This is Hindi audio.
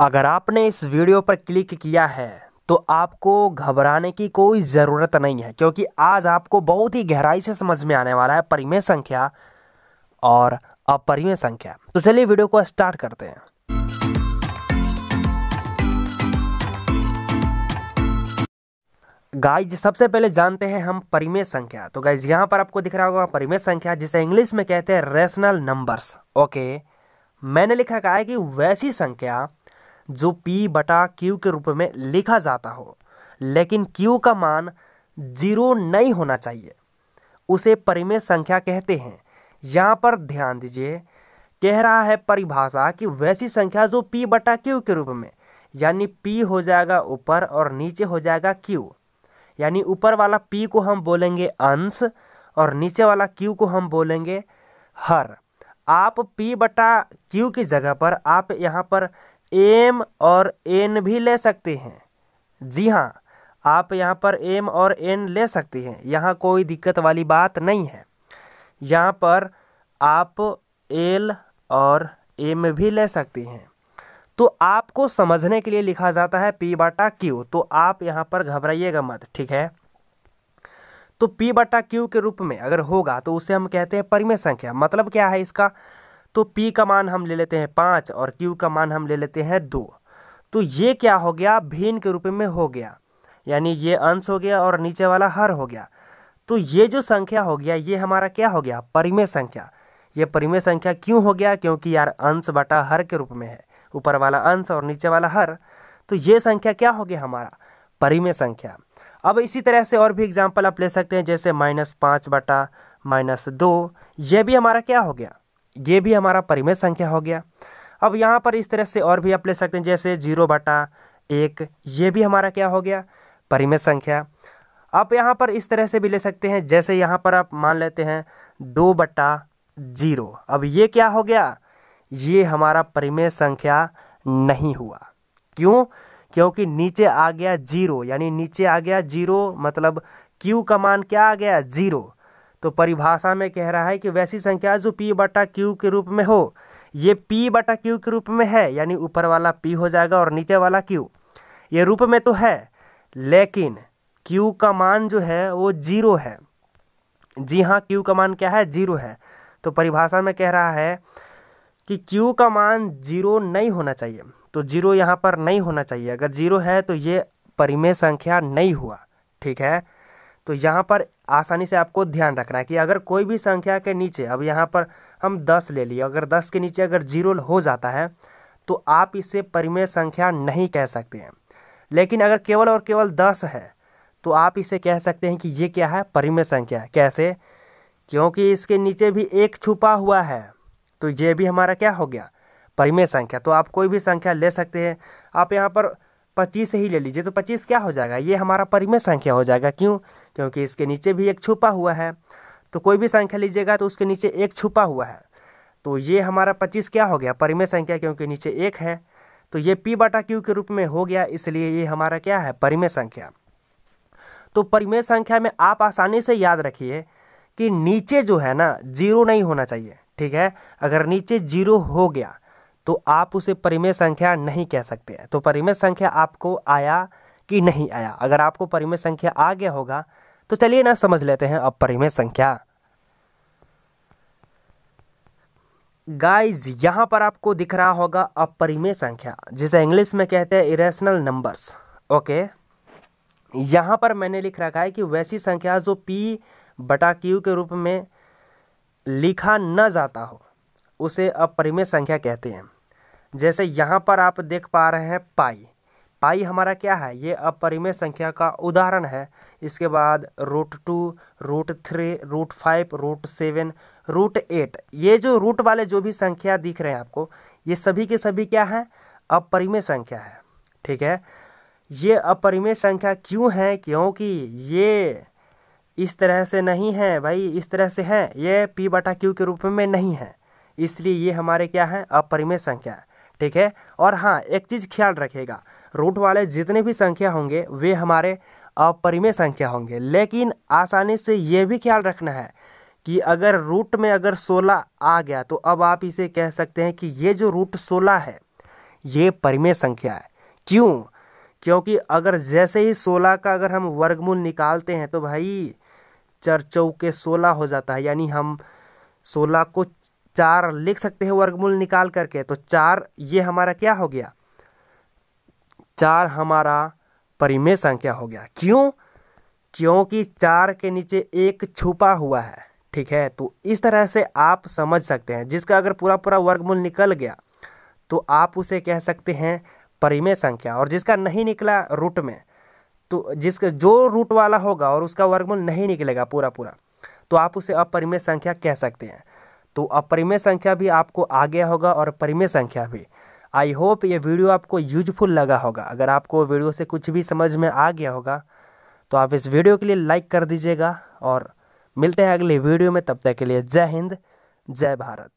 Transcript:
अगर आपने इस वीडियो पर क्लिक किया है तो आपको घबराने की कोई ज़रूरत नहीं है, क्योंकि आज आपको बहुत ही गहराई से समझ में आने वाला है परिमेय संख्या और अपरिमेय संख्या। तो चलिए वीडियो को स्टार्ट करते हैं। गाइज़, सबसे पहले जानते हैं हम परिमेय संख्या। तो गाइज़, यहाँ पर आपको दिख रहा होगा परिमेय संख्या, जिसे इंग्लिश में कहते हैं रेशनल नंबर्स ओके, मैंने लिख रखा है कि वैसी संख्या जो p बटा क्यू के रूप में लिखा जाता हो। लेकिन q का मान ज़ीरो नहीं होना चाहिए। उसे परिमेय संख्या कहते हैं। यहाँ पर ध्यान दीजिए। कह रहा है परिभाषा कि वैसी संख्या जो p बटा क्यू के रूप में, यानी p हो जाएगा ऊपर और नीचे हो जाएगा q यानी ऊपर वाला p को हम बोलेंगे अंश और नीचे वाला q को हम बोलेंगे हर। आप p बटा q की जगह पर, आप यहाँ पर एम और एन भी ले सकते हैं। जी हाँ आप यहाँ पर एम और एन ले सकते हैं। यहाँ कोई दिक्कत वाली बात नहीं है। यहाँ पर आप एल और एम भी ले सकते हैं। तो आपको समझने के लिए लिखा जाता है पी बटा क्यू। तो आप यहाँ पर घबराइएगा मत, ठीक है? तो पी बटा क्यू के रूप में अगर होगा तो उसे हम कहते हैं परिमेय संख्या। मतलब क्या है इसका? तो P का मान हम ले लेते हैं पाँच और Q का मान हम ले लेते हैं दो। तो ये क्या हो गया? भिन्न के रूप में हो गया। यानी ये अंश हो गया और नीचे वाला हर हो गया। तो ये जो संख्या हो गया, ये हमारा क्या हो गया? परिमेय संख्या। ये परिमेय संख्या क्यों हो गया? क्योंकि यार अंश बटा हर के रूप में है। ऊपर वाला अंश और नीचे वाला हर। तो ये संख्या क्या हो गया हमारा? परिमेय संख्या। अब इसी तरह से और भी एग्ज़ाम्पल आप ले सकते हैं, जैसे माइनस पाँच बटा माइनस दो। ये भी हमारा क्या हो गया? ये भी हमारा परिमेय संख्या हो गया। अब यहाँ पर इस तरह से और भी आप ले सकते हैं, जैसे ज़ीरो बटा एक, ये भी हमारा क्या हो गया? परिमेय संख्या। आप यहाँ पर इस तरह से भी ले सकते हैं, जैसे यहाँ पर आप मान लेते हैं दो बटा ज़ीरो। अब ये क्या हो गया? ये हमारा परिमेय संख्या नहीं हुआ। क्यों? क्योंकि नीचे आ गया ज़ीरो, यानी नीचे आ गया ज़ीरो मतलब क्यू का मान क्या आ गया? ज़ीरो। तो परिभाषा में कह रहा है कि वैसी संख्या जो पी बटा क्यू के रूप में हो, ये पी बटा क्यू के रूप में है, यानी ऊपर वाला पी हो जाएगा और नीचे वाला क्यू ये रूप में तो है, लेकिन क्यू का मान जो है वो ज़ीरो है। जी हाँ क्यू का मान क्या है? ज़ीरो है। तो परिभाषा में कह रहा है कि क्यू का मान ज़ीरो नहीं होना चाहिए। तो ज़ीरो यहाँ पर नहीं होना चाहिए। अगर ज़ीरो है तो ये परिमेय संख्या नहीं हुआ। ठीक है? तो यहाँ पर आसानी से आपको ध्यान रखना है कि अगर कोई भी संख्या के नीचे, अब यहाँ पर हम दस ले लिए, अगर दस के नीचे अगर ज़ीरो हो जाता है तो आप इसे परिमेय संख्या नहीं कह सकते हैं। लेकिन अगर केवल और केवल दस है तो आप इसे कह सकते हैं कि ये क्या है? परिमेय संख्या कैसे? क्योंकि इसके नीचे भी एक छुपा हुआ है तो ये भी हमारा क्या हो गया? परिमेय संख्या। तो आप कोई भी संख्या ले सकते हैं। आप यहाँ पर पच्चीस ही ले लीजिए तो पच्चीस क्या हो जाएगा? ये हमारा परिमेय संख्या हो जाएगा। क्यों? क्योंकि इसके नीचे भी एक छुपा हुआ है। तो कोई भी संख्या लीजिएगा तो उसके नीचे एक छुपा हुआ है। तो ये हमारा पच्चीस क्या हो गया? परिमेय संख्या क्योंकि नीचे एक है। तो ये पी बटा क्यू के रूप में हो गया, इसलिए ये हमारा क्या है? परिमेय संख्या। तो परिमेय संख्या में आप आसानी से याद रखिए कि नीचे जो है ना, ज़ीरो नहीं होना चाहिए, ठीक है? अगर नीचे ज़ीरो हो गया तो आप उसे परिमेय संख्या नहीं कह सकते। तो परिमेय संख्या आपको आया कि नहीं आया। अगर आपको परिमेय संख्या आ गया होगा तो चलिए ना समझ लेते हैं अब परिमेय संख्या। गाइज़ यहाँ पर आपको दिख रहा होगा अपरिमेय संख्या, जिसे इंग्लिश में कहते हैं इरेशनल नंबर्स ओके यहाँ पर मैंने लिख रखा है कि वैसी संख्या जो p बटा क्यू के रूप में लिखा न जाता हो, उसे अपरिमेय संख्या कहते हैं। जैसे यहाँ पर आप देख पा रहे हैं पाई। पाई हमारा क्या है? ये अपरिमेय संख्या का उदाहरण है। इसके बाद root two root three root five root seven root eight ये जो रूट वाले जो भी संख्या दिख रहे हैं आपको, ये सभी के सभी क्या हैं? अपरिमेय संख्या है। ठीक है? ये अपरिमेय संख्या क्यों है? क्योंकि ये इस तरह से नहीं है भाई, इस तरह से है। ये पी बटा क्यू के रूप में नहीं है। इसलिए ये हमारे क्या हैं? अपरिमेय संख्या ठीक है? और हाँ एक चीज़ ख्याल रखेगा रूट वाले जितने भी संख्या होंगे, वे हमारे अपरिमेय संख्या होंगे। लेकिन आसानी से ये भी ख्याल रखना है कि अगर रूट में अगर सोलह आ गया तो अब आप इसे कह सकते हैं कि ये जो रूट सोलह है, ये परिमेय संख्या है। क्यों? क्योंकि अगर जैसे ही सोलह का अगर हम वर्गमूल निकालते हैं तो भाई, चर चौके सोलह हो जाता है। यानी हम सोलह को चार लिख सकते हैं वर्गमूल निकाल करके तो चार, ये हमारा क्या हो गया? चार हमारा परिमेय संख्या हो गया। क्यों? क्योंकि चार के नीचे एक छुपा हुआ है, ठीक है? तो इस तरह से आप समझ सकते हैं। जिसका अगर पूरा पूरा वर्गमूल निकल गया तो आप उसे कह सकते हैं परिमेय संख्या। और जिसका नहीं निकला रूट में तो जिसका जो रूट वाला होगा और उसका वर्गमूल नहीं निकलेगा पूरा पूरा तो आप उसे अपरिमेय संख्या कह सकते हैं। तो अपरिमेय संख्या भी आपको आ गया होगा और परिमेय संख्या भी। आई होप ये वीडियो आपको यूजफुल लगा होगा। अगर आपको वीडियो से कुछ भी समझ में आ गया होगा तो आप इस वीडियो के लिए लाइक कर दीजिएगा और मिलते हैं अगले वीडियो में। तब तक के लिए जय हिंद, जय भारत।